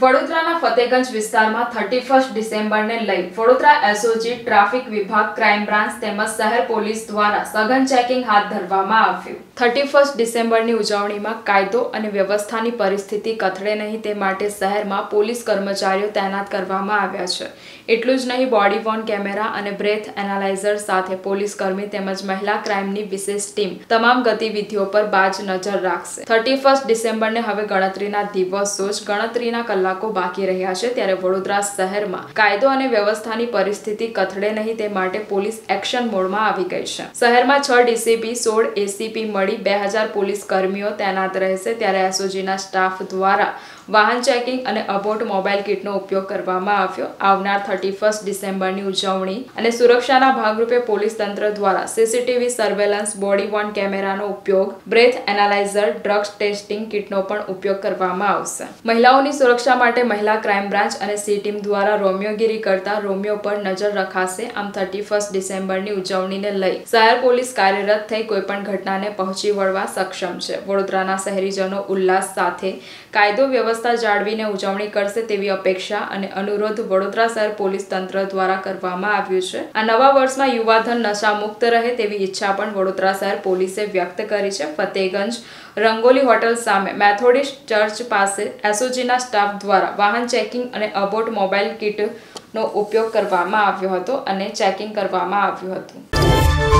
વડોદરાના ફતેગંજ વિસ્તારમાં thirty first ડિસેમ્બરને લઈ વડોદરા એસઓજી ટ્રાફિક વિભાગ ક્રાઇમ બ્રાન્ચ તેમજ શહેર પોલીસ દ્વારા સઘન ચેકિંગ હાથ ધરવામાં આવ્યું. થર્ટી ફર્સ્ટ ડિસેમ્બરની ઉજવણીમાં કાયદો અને વ્યવસ્થાની પરિસ્થિતિ કથળે નહીં તે માટે શહેરમાં પોલીસ કર્મચારીઓ તૈનાત કરવામાં આવ્યા છે. એટલું જ નહીં બોડી વોર્ન કેમેરા અને બ્રેથ એનાલાઇઝર સાથે પોલીસ કર્મી તેમજ મહિલા ક્રાઇમની વિશેષ ટીમ તમામ ગતિવિધિઓ પર બાજ નજર રાખશે. થર્ટી ફર્સ્ટ ડિસેમ્બરને હવે ગણતરીના દિવસો જ ગણતરીના કલાકો બાકી રહ્યા છે ત્યારે વડોદરા શહેરમાં કાયદો અને વ્યવસ્થાની પરિસ્થિતિ કથળે નહીં તે માટે પોલીસ એક્શન મોડમાં આવી ગઈ છે. શહેરમાં છ ડીસીપી, સોળ એસીપી મળી બે પોલીસ કર્મીઓ તૈનાત રહેશે ત્યારે એસઓજીના સ્ટાફ દ્વારા વાહન ચેકિંગ અને અબોટ મોબાઈલ કિટનો ઉપયોગ કરવામાં આવ્યો. આવનાર થર્ટી ફર્સ્ટ ડિસેમ્બરની ઉજવણી અને સુરક્ષાના ભાગરૂપે પોલીસ તંત્ર દ્વારા સીસીટીવી સર્વેલન્સ, બોડી વોર્ન કેમેરાનો ઉપયોગ, બ્રેથ એનાલાઇઝર, ડ્રગ્સ ટેસ્ટિંગ કિટનો પણ ઉપયોગ કરવામાં આવશે. મહિલાઓની સુરક્ષા માટે મહિલા ક્રાઇમ બ્રાન્ચ અને સી ટીમ દ્વારા રોમિયોગીરી કરતા રોમિયો પર નજર રખાશે. આમ થર્ટી ડિસેમ્બરની ઉજવણીને લઈ શહેર પોલીસ કાર્યરત થઈ કોઈપણ ઘટનાને પહોંચી વળવા સક્ષમ છે. વડોદરાના શહેરીજનો ઉલ્લાસ સાથે કાયદો વ્યવસ્થા જાળવીને ઉજવણી કરશે તેવી અપેક્ષા અને અનુરોધ વડોદરા શહેર પોલીસ તંત્ર દ્વારા કરવામાં આવ્યું છે. આ નવા વર્ષમાં યુવાધન નશા મુક્ત રહે તેવી ઈચ્છા પણ વડોદરા શહેર પોલીસે વ્યક્ત કરી છે. ફતેગંજ રંગોલી હોટલ સામે મેથોડિસ્ટ ચર્ચ પાસે એસઓજીના સ્ટાફ દ્વારા વાહન ચેકિંગ અને અબોટ મોબાઈલ કિટનો ઉપયોગ કરવામાં આવ્યો હતો અને ચેકિંગ કરવામાં આવ્યું હતું.